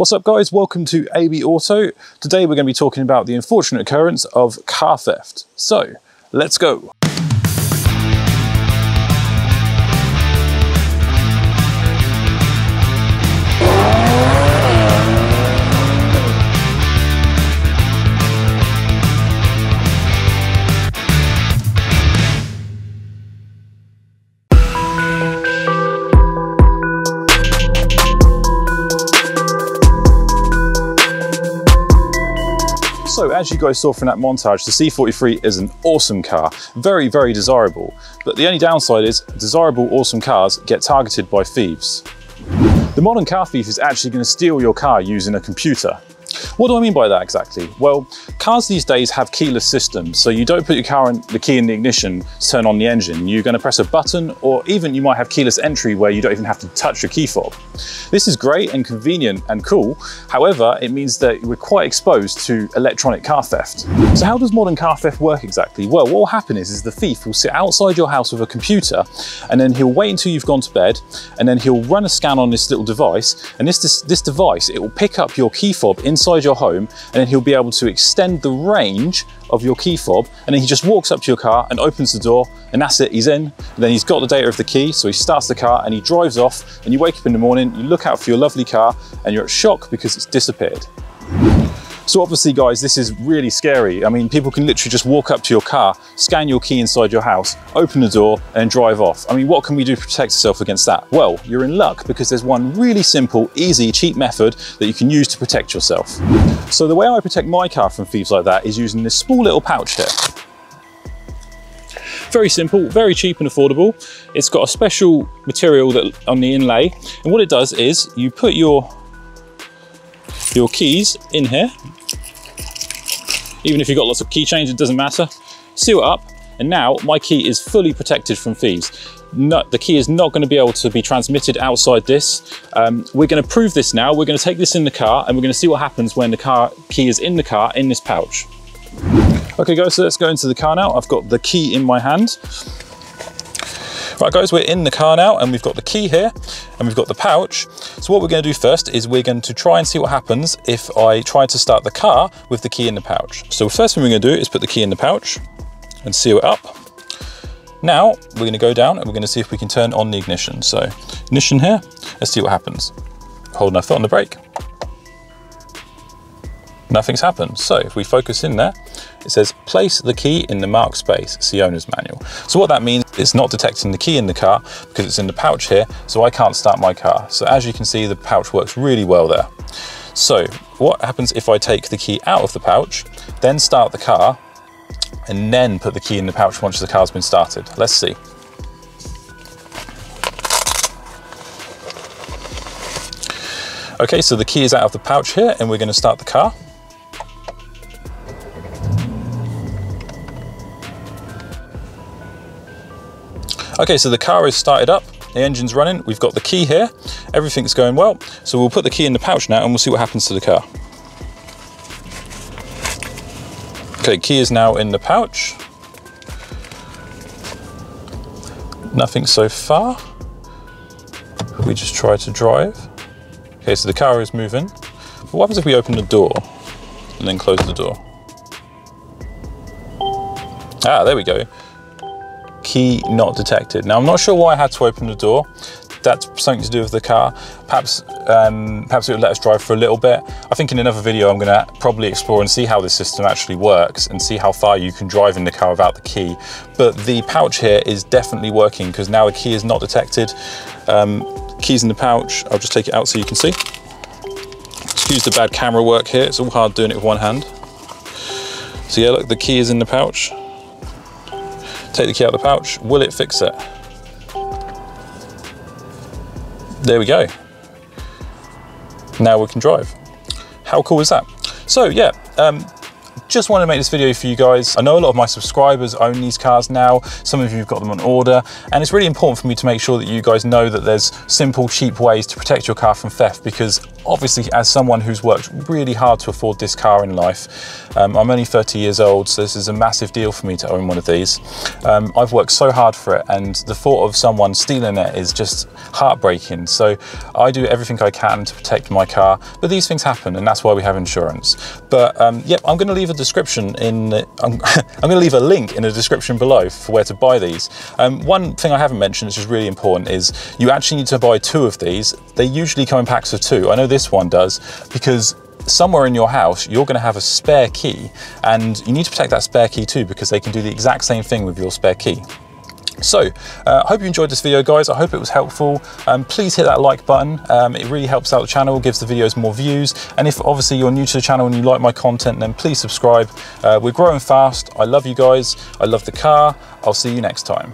What's up guys, welcome to AB Auto. Today we're going to be talking about the unfortunate occurrence of car theft. So, let's go. As you guys saw from that montage, the C43 is an awesome car, very, very desirable. But the only downside is desirable, awesome cars get targeted by thieves. The modern car thief is actually going to steal your car using a computer. What do I mean by that exactly? Well, cars these days have keyless systems, so you don't put your car in the key in the ignition to turn on the engine. You're going to press a button, or even you might have keyless entry where you don't even have to touch your key fob. This is great and convenient and cool. However, it means that we're quite exposed to electronic car theft. So how does modern car theft work exactly? Well, what will happen is, is the thief will sit outside your house with a computer, and then he'll wait until you've gone to bed, and then he'll run a scan on this little device, and this, this, this device, it will pick up your key fob inside your home and then he'll be able to extend the range of your key fob and then he just walks up to your car and opens the door and that's it, he's in. And then he's got the data of the key, so he starts the car and he drives off and you wake up in the morning, you look out for your lovely car and you're at shock because it's disappeared. So obviously guys, this is really scary. I mean, people can literally just walk up to your car, scan your key inside your house, open the door and drive off. I mean, what can we do to protect ourselves against that? Well, you're in luck because there's one really simple, easy, cheap method that you can use to protect yourself. So the way I protect my car from thieves like that is using this small little pouch here. Very simple, very cheap and affordable. It's got a special material that on the inlay. And what it does is you put your your keys in here even if you've got lots of keychains, it doesn't matter. Seal it up, and now my key is fully protected from thieves. No, the key is not going to be able to be transmitted outside this. Um, we're going to prove this now. We're going to take this in the car and we're going to see what happens when the car key is in the car in this pouch. Okay guys, so let's go into the car now. I've got the key in my hand. Right guys, we're in the car now and we've got the key here and we've got the pouch. So what we're gonna do first is we're going to try and see what happens if I try to start the car with the key in the pouch. So first thing we're gonna do is put the key in the pouch and seal it up. Now we're gonna go down and we're gonna see if we can turn on the ignition. So ignition here, let's see what happens. Holding our foot on the brake. Nothing's happened. So if we focus in there, it says place the key in the mark space, see owner's manual. So what that means, it's not detecting the key in the car because it's in the pouch here, so I can't start my car. So as you can see, the pouch works really well there. So what happens if I take the key out of the pouch, then start the car, and then put the key in the pouch once the car's been started? Let's see. Okay, so the key is out of the pouch here and we're gonna start the car. Okay, so the car is started up, the engine's running, we've got the key here, everything's going well. So we'll put the key in the pouch now and we'll see what happens to the car. Okay, key is now in the pouch. Nothing so far. We just try to drive. Okay, so the car is moving. But what happens if we open the door and then close the door? Ah, there we go key not detected. Now I'm not sure why I had to open the door. That's something to do with the car. Perhaps, um, perhaps it would let us drive for a little bit. I think in another video I'm gonna probably explore and see how this system actually works and see how far you can drive in the car without the key. But the pouch here is definitely working because now the key is not detected. Um, keys in the pouch, I'll just take it out so you can see. Excuse the bad camera work here, it's all hard doing it with one hand. So yeah, look, the key is in the pouch. Take the key out of the pouch, will it fix it? There we go. Now we can drive. How cool is that? So yeah, um, just wanted to make this video for you guys. I know a lot of my subscribers own these cars now. Some of you have got them on order. And it's really important for me to make sure that you guys know that there's simple, cheap ways to protect your car from theft because obviously as someone who's worked really hard to afford this car in life, um, I'm only 30 years old, so this is a massive deal for me to own one of these. Um, I've worked so hard for it and the thought of someone stealing it is just heartbreaking. So I do everything I can to protect my car, but these things happen and that's why we have insurance. But um, yep, I'm gonna leave a description in, I'm, I'm gonna leave a link in the description below for where to buy these. Um, one thing I haven't mentioned, which is really important, is you actually need to buy two of these. They usually come in packs of two. I know this one does because somewhere in your house you're going to have a spare key and you need to protect that spare key too because they can do the exact same thing with your spare key. So, I uh, hope you enjoyed this video guys, I hope it was helpful. Um, please hit that like button, um, it really helps out the channel, gives the videos more views. And if obviously you're new to the channel and you like my content, then please subscribe. Uh, we're growing fast, I love you guys, I love the car, I'll see you next time.